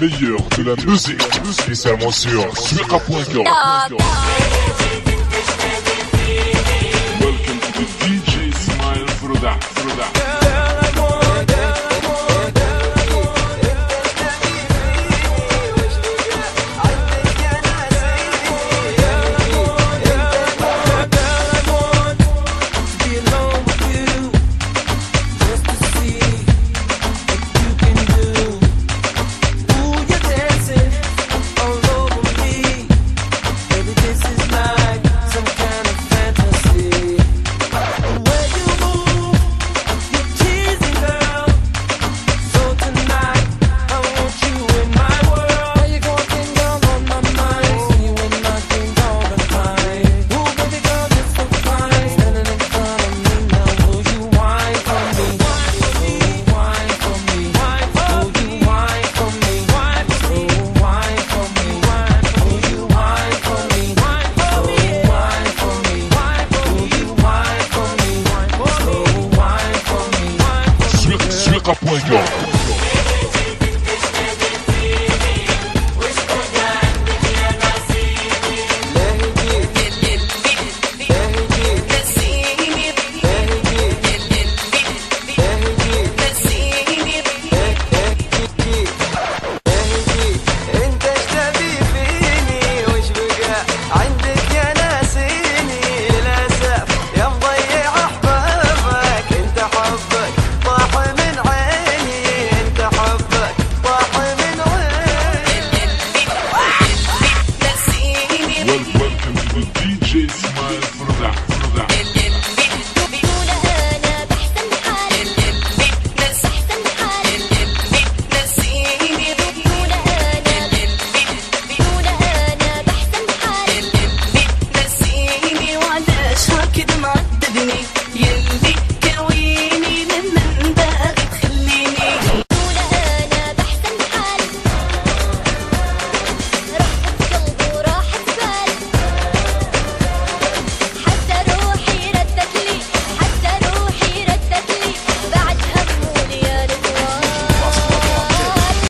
meilleur de la musique, spécialement sur suica.com. Welcome to the DJ Smile Froda. this is Suica.com.